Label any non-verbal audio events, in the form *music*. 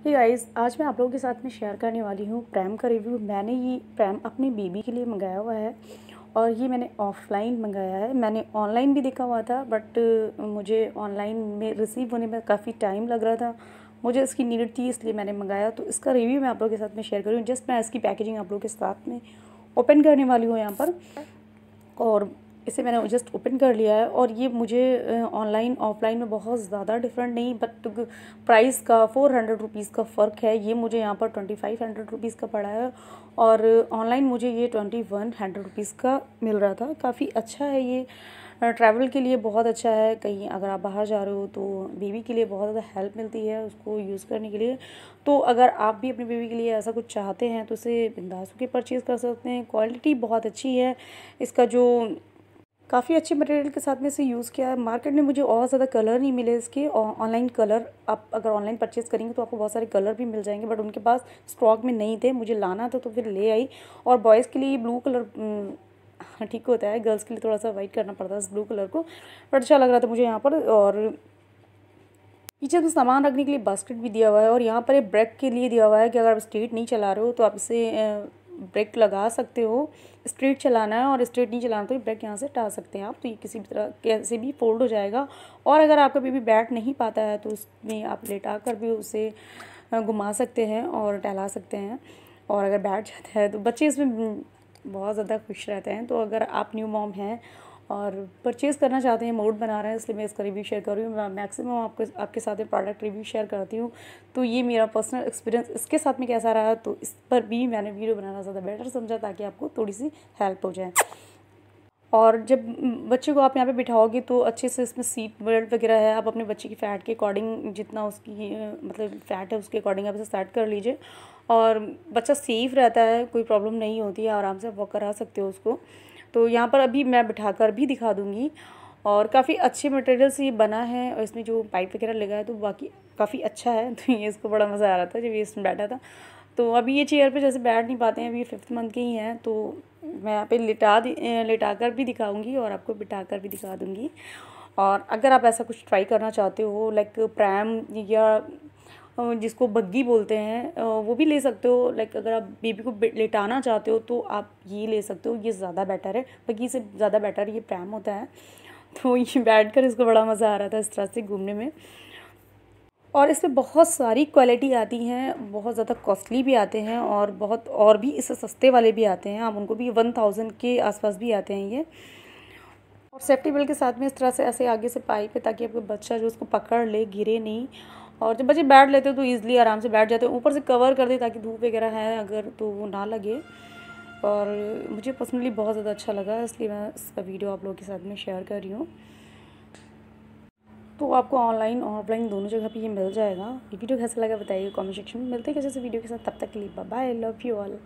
Hey guys आज मैं आप लोगों के साथ में शेयर करने वाली हूँ प्रैम का रिव्यू मैंने ये प्रैम अपनी बेबी के लिए मंगाया हुआ है और ये मैंने ऑफ़लाइन मंगाया है। मैंने ऑनलाइन भी देखा हुआ था बट मुझे ऑनलाइन में रिसीव होने में काफ़ी टाइम लग रहा था। मुझे इसकी नीड थी, इसलिए मैंने मंगाया। तो इसका रिव्यू मैं आप लोगों के साथ में शेयर करूँ। जस्ट मैं इसकी पैकेजिंग आप लोगों के साथ में ओपन करने वाली हूँ यहाँ पर। और इसे मैंने जस्ट ओपन कर लिया है और ये मुझे ऑनलाइन ऑफलाइन में बहुत ज़्यादा डिफरेंट नहीं बट प्राइस का फ़ोर हंड्रेड रुपीज़ का फ़र्क है। ये मुझे यहाँ पर ट्वेंटी फाइव हंड्रेड रुपीज़ का पड़ा है और ऑनलाइन मुझे ये ट्वेंटी वन हंड्रेड रुपीज़ का मिल रहा था। काफ़ी अच्छा है ये। ट्रैवल के लिए बहुत अच्छा है। कहीं अगर आप बाहर जा रहे हो तो बेबी के लिए बहुत ज़्यादा हेल्प मिलती है उसको यूज़ करने के लिए। तो अगर आप भी अपनी बेबी के लिए ऐसा कुछ चाहते हैं तो उसे बिंदास के परचेज़ कर सकते हैं। क्वालिटी बहुत अच्छी है। इसका जो काफ़ी अच्छे मटेरियल के साथ में इसे यूज़ किया है। मार्केट में मुझे और ज़्यादा कलर नहीं मिले इसके। ऑनलाइन कलर आप अगर ऑनलाइन परचेज़ करेंगे तो आपको बहुत सारे कलर भी मिल जाएँगे बट उनके पास स्टॉक में नहीं थे। मुझे लाना था तो फिर ले आई। और बॉयज़ के लिए ब्लू कलर हाँ, ठीक होता है। गर्ल्स के लिए थोड़ा सा वाइट करना पड़ता है इस ब्लू कलर को। बट अच्छा लग रहा था मुझे यहाँ पर। और पीछे तो सामान रखने के लिए बास्केट भी दिया हुआ है। और यहाँ पर एक ब्रेक के लिए दिया हुआ है कि अगर आप स्ट्रीट नहीं चला रहे हो तो आप इसे ब्रेक लगा सकते हो, स्ट्रेट चलाना है और स्ट्रेट नहीं चलाना तो ये ब्रेक यहाँ से हटा सकते हैं आप तो ये किसी भी तरह, कैसे भी फोल्ड हो जाएगा। और अगर आपका बेबी बैठ नहीं पाता है तो उसमें आप लेटा कर भी उसे घुमा सकते हैं और टहला सकते हैं। और अगर बैठ जाता है तो बच्चे इसमें बहुत ज़्यादा खुश रहते हैं। तो अगर आप न्यू मॉम हैं और परचेज़ करना चाहते हैं मोड बना रहे हैं, इसलिए मैं इसका रिव्यू शेयर कर रही हूँ। मैं मैक्सिमम आपको, आपके साथ प्रोडक्ट रिव्यू शेयर करती हूँ। तो ये मेरा पर्सनल एक्सपीरियंस इसके साथ में कैसा रहा तो इस पर भी मैंने वीडियो बनाना ज़्यादा बेटर समझा ताकि आपको थोड़ी सी हेल्प हो जाए। और जब बच्चे को आप यहाँ पे बिठाओगे तो अच्छे से इसमें सीट बेल्ट वगैरह है, आप अपने बच्चे की फ़ैट के अकॉर्डिंग जितना उसकी मतलब फ़ैट है उसके अकॉर्डिंग आप इसे सेट कर लीजिए। और बच्चा सेफ़ रहता है, कोई प्रॉब्लम नहीं होती है, आराम से आप वॉक करा सकते हो उसको। तो यहाँ पर अभी मैं बिठा कर भी दिखा दूँगी। और काफ़ी अच्छे मटेरियल से ये बना है और इसमें जो पाइप वगैरह लगा है तो बाकी काफ़ी अच्छा है। *laughs* तो ये इसको बड़ा मज़ा आ रहा था जब ये इसमें बैठा था। तो अभी ये चेयर पे जैसे बैठ नहीं पाते हैं, अभी फिफ्थ मंथ के ही हैं। तो मैं यहाँ पे लिटा लिटा कर भी दिखाऊँगी और आपको बिठा कर भी दिखा दूँगी। और अगर आप ऐसा कुछ ट्राई करना चाहते हो लाइक प्रैम या जिसको बग्गी बोलते हैं वो भी ले सकते हो। लाइक अगर आप बेबी को लेटाना चाहते हो तो आप ये ले सकते हो। ये ज़्यादा बेटर है। बग्गी से ज़्यादा बेटर ये प्रैम होता है। तो ये बैठ कर इसको बड़ा मज़ा आ रहा था इस तरह से घूमने में। और इसमें बहुत सारी क्वालिटी आती हैं, बहुत ज़्यादा कॉस्टली भी आते हैं और बहुत और भी इससे सस्ते वाले भी आते हैं। आप उनको भी वन थाउज़ेंड के आसपास भी आते हैं ये। और सेफ्टी बेल्ट के साथ में इस तरह से ऐसे आगे से पाइप है ताकि आपका बच्चा जो उसको पकड़ ले, गिरे नहीं। और जब बच्चे बैठ लेते हैं तो ईज़िली आराम से बैठ जाते हैं। ऊपर से कवर कर दे ताकि धूप वगैरह है, अगर तो वो ना लगे। और मुझे पर्सनली बहुत ज़्यादा अच्छा लगा, इसलिए मैं इसका वीडियो आप लोगों के साथ में शेयर कर रही हूँ। तो आपको ऑनलाइन और ऑफलाइन दोनों जगह पे ये मिल जाएगा। ये वीडियो कैसा लगा बताइए कमेंट सेक्शन में। मिलते हैं कैसे वीडियो के साथ। तब तक के लिए बाय लव यू ऑल